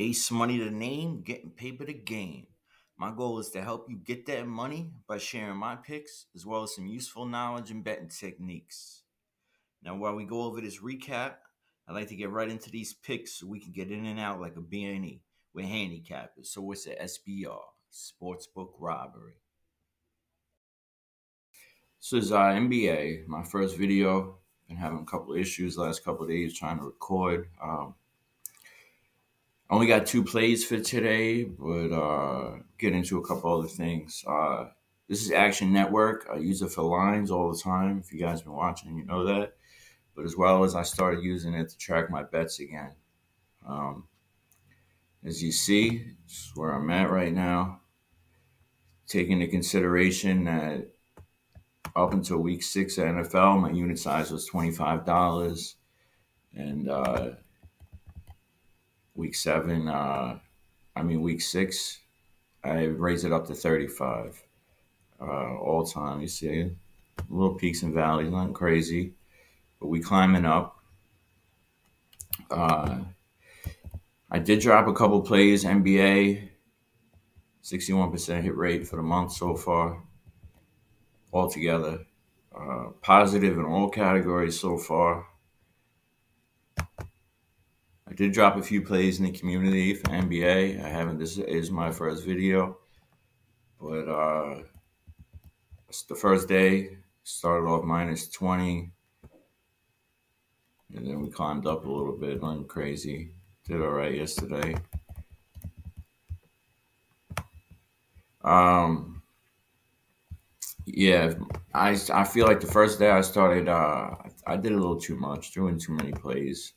Ace Money the name, getting paper the game. My goal is to help you get that money by sharing my picks as well as some useful knowledge and betting techniques. Now, while we go over this recap, I'd like to get right into these picks so we can get in and out like a BNE. We're handicappers, so it's the SBR, Sportsbook Robbery. This is uh, NBA, my first video. Been having a couple issues last couple days trying to record. Um, only got two plays for today, but uh, get into a couple other things. Uh, this is Action Network. I use it for lines all the time. If you guys been watching, you know that. But as well as I started using it to track my bets again. Um, as you see, this is where I'm at right now. Taking into consideration that up until week six of NFL, my unit size was $25. And uh, week seven, uh, I mean, week six, I raised it up to 35 uh, all time. You see, little peaks and valleys, nothing crazy, but we climbing up. Uh, I did drop a couple plays, NBA, 61% hit rate for the month so far, altogether. Uh, positive in all categories so far. I did drop a few plays in the community for NBA. I haven't. This is my first video, but uh, the first day. Started off minus twenty, and then we climbed up a little bit. Nothing crazy. Did all right yesterday. Um, yeah, I I feel like the first day I started, uh, I did a little too much, doing too many plays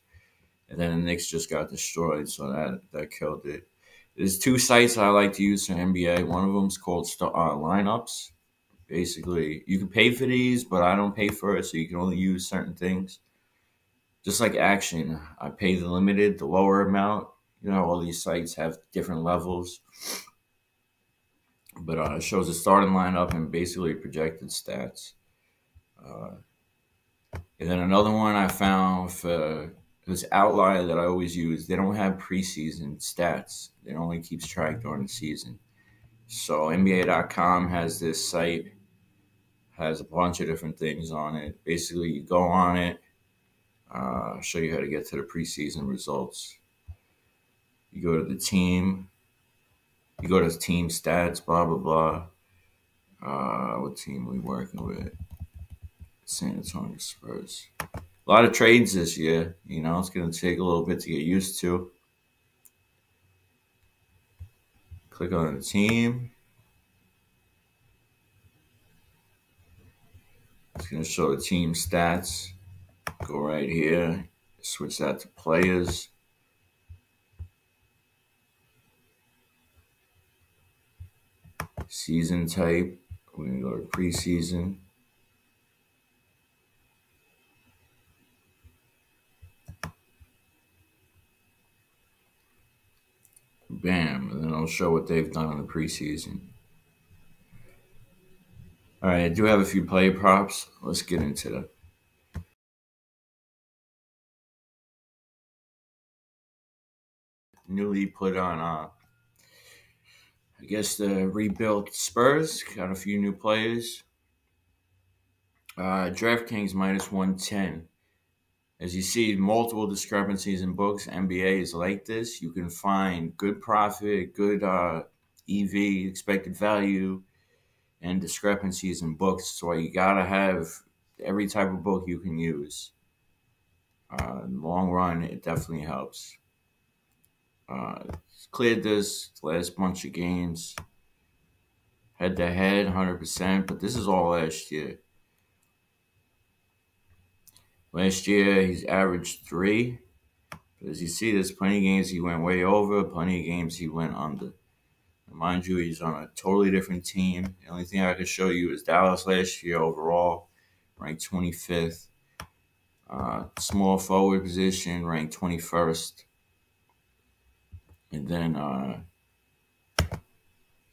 and then the Knicks just got destroyed, so that that killed it. There's two sites I like to use for NBA. One of them is called uh, Lineups. Basically, you can pay for these, but I don't pay for it, so you can only use certain things. Just like Action, I pay the limited, the lower amount. You know, all these sites have different levels, but uh, it shows the starting lineup and basically projected stats. Uh, and then another one I found for this outlier that I always use, they don't have preseason stats. It only keeps track during the season. So NBA.com has this site, has a bunch of different things on it. Basically, you go on it, uh, show you how to get to the preseason results. You go to the team, you go to team stats, blah blah blah. Uh, what team are we working with? San Antonio Spurs a lot of trades this year. You know, it's going to take a little bit to get used to. Click on the team. It's going to show the team stats. Go right here. Switch that to players. Season type. We're going to go to preseason. Bam. And then I'll show what they've done in the preseason. All right, I do have a few play props. Let's get into them. Newly put on, uh, I guess, the rebuilt Spurs. Got a few new players. Uh, DraftKings minus 110. As you see multiple discrepancies in books, NBA is like this. You can find good profit, good uh, EV, expected value, and discrepancies in books. So you gotta have every type of book you can use. Uh, long run, it definitely helps. Uh, cleared this last bunch of games, head to head, 100%, but this is all last year. Last year, he's averaged three. But as you see, there's plenty of games he went way over, plenty of games he went under. And mind you, he's on a totally different team. The only thing I can show you is Dallas last year overall, ranked 25th. Uh, small forward position, ranked 21st. And then uh,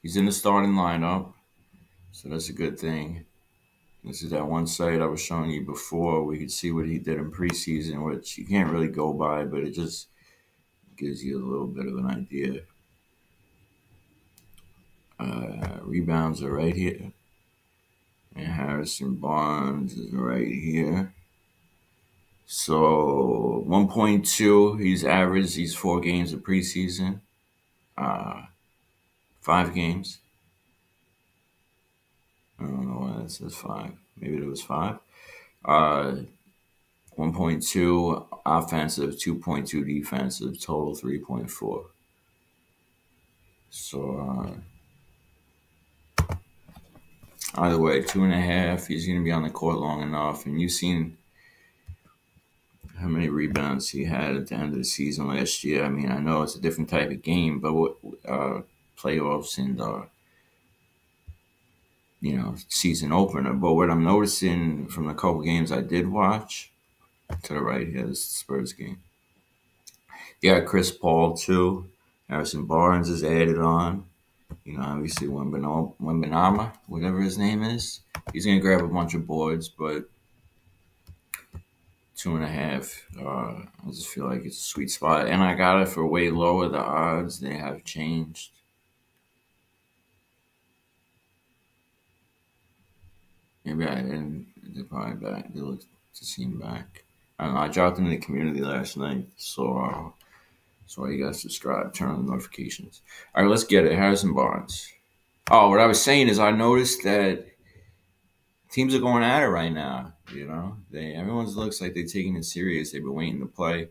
he's in the starting lineup, so that's a good thing. This is that one site I was showing you before. We could see what he did in preseason, which you can't really go by, but it just gives you a little bit of an idea. Uh, rebounds are right here. And Harrison Barnes is right here. So 1.2, he's averaged He's four games of preseason. Uh, five games. I don't know why it says five. Maybe it was five. Uh, 1.2 offensive, 2.2 defensive, total 3.4. So, uh, either way, two and a half. He's going to be on the court long enough. And you've seen how many rebounds he had at the end of the season last year. I mean, I know it's a different type of game, but what uh, playoffs and uh, you know season opener. But what I'm noticing from the couple games I did watch, to the right here, this Spurs game. Yeah, Chris Paul too. Harrison Barnes is added on. You know, obviously Wembanyama, whatever his name is, he's gonna grab a bunch of boards, but two and a half. Uh, I just feel like it's a sweet spot, and I got it for way lower. The odds they have changed. Maybe I didn't. Probably back. They look to see him back. I don't know. I dropped in the community last night, so uh, so you guys subscribe, turn on the notifications. All right, let's get it. Harrison Barnes. Oh, what I was saying is I noticed that teams are going at it right now. You know, they everyone looks like they're taking it serious. They've been waiting to play,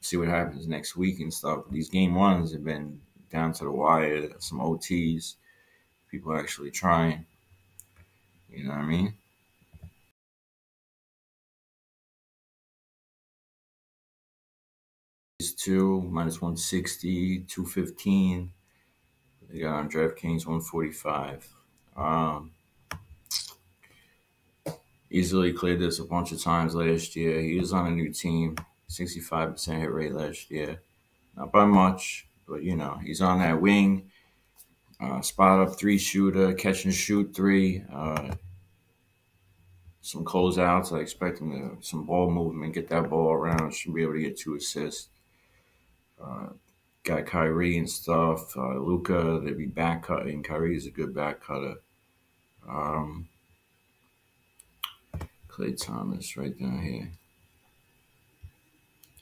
see what happens next week and stuff. These game ones have been down to the wire. Some OTs, people actually trying. You know what I mean? two minus 160, 215. They got on DraftKings 145. Um, easily cleared this a bunch of times last year. He was on a new team, 65% hit rate last year. Not by much, but you know, he's on that wing. Uh, spot up three shooter, catch and shoot three. Uh, some closeouts. I expect him to some ball movement, get that ball around. Should be able to get two assists. Uh, got Kyrie and stuff. Uh, Luka, they'd be back cutting. Kyrie is a good back cutter. Um, Klay Thomas right down here.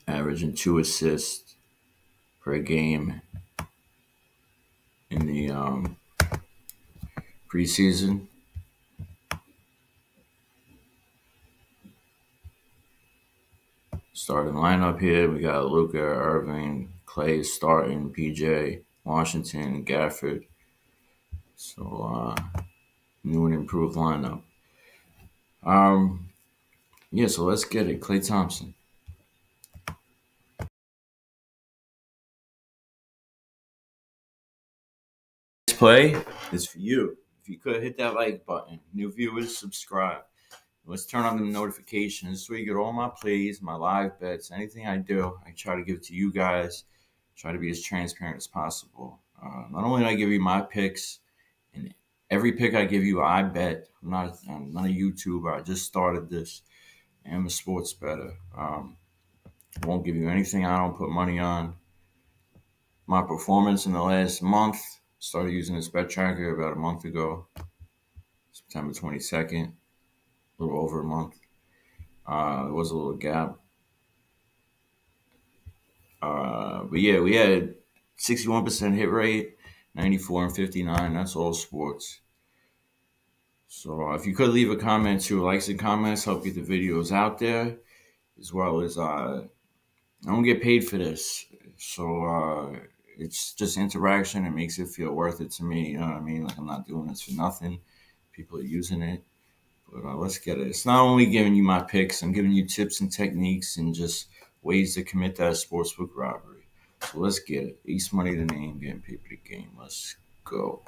Averaging two assists per game in the um, preseason. Starting lineup here, we got Luka, Irving, Klay starting, PJ, Washington, Gafford. So uh, new and improved lineup. Um, yeah, so let's get it. Klay Thompson. This play is for you. If you could hit that like button, new viewers, subscribe. Let's turn on the notifications so you get all my plays, my live bets, anything I do. I try to give to you guys. Try to be as transparent as possible. Uh, not only do I give you my picks, and every pick I give you, I bet. I'm not, I'm not a YouTuber. I just started this. I'm a sports better. Um, I won't give you anything I don't put money on. My performance in the last month started using this bet tracker about a month ago, September 22nd little over a month. Uh, there was a little gap. Uh, but yeah, we had 61% hit rate, 94 and 59. That's all sports. So if you could leave a comment too, likes and comments help get the videos out there, as well as uh, I don't get paid for this, so uh, it's just interaction. It makes it feel worth it to me. You know what I mean? Like I'm not doing this for nothing. People are using it. But uh, let's get it. It's not only giving you my picks, I'm giving you tips and techniques and just ways to commit that sportsbook robbery. So let's get it. Ace Money, the name, getting people the game. Let's go.